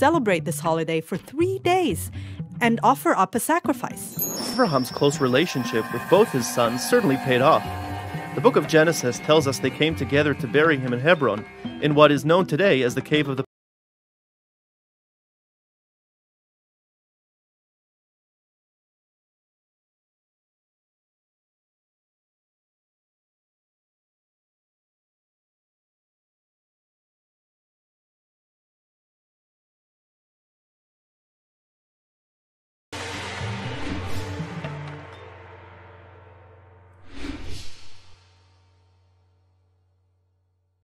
celebrate this holiday for three days and offer up a sacrifice. Abraham's close relationship with both his sons certainly paid off. The book of Genesis tells us they came together to bury him in Hebron, in what is known today as the Cave of the